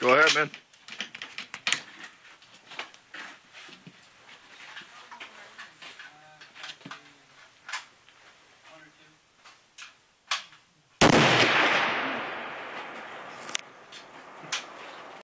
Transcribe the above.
Go ahead, man.